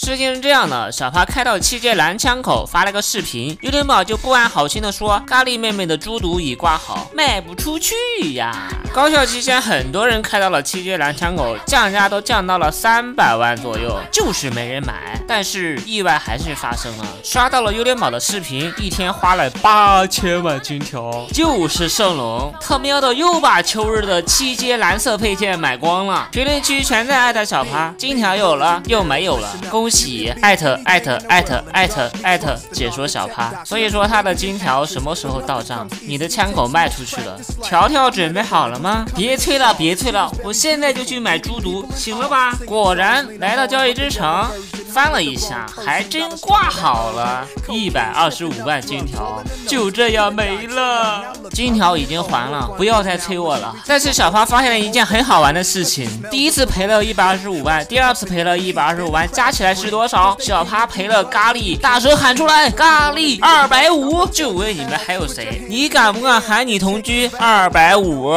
事情是这样的，小花开到七街蓝枪口发了个视频，有点宝就不安好心的说，咖喱妹妹的猪肚已挂好，卖不出去呀。高校期间，很多人开到了七街蓝枪口，降价都降到了三百万左右，就是没人买。但是意外还是发生了，刷到了优联宝的视频，一天花了八千万金条，就是圣龙，他喵的又把秋日的七阶蓝色配件买光了。评论区全在艾特小趴，金条有了又没有了，恭喜艾特艾特艾特艾特艾特解说小趴。所以说他的金条什么时候到账？你的枪口卖出去了，条条准备好了吗？别催了别催了，我现在就去买猪毒，行了吧？果然来到交易之城。翻了一下，还真挂好了，一百二十五万金条就这样没了。金条已经还了，不要再催我了。但是小花发现了一件很好玩的事情：第一次赔了一百二十五万，第二次赔了一百二十五万，加起来是多少？小趴赔了咖喱，大声喊出来：咖喱二百五！就问你们还有谁？你敢不敢喊你同居二百五？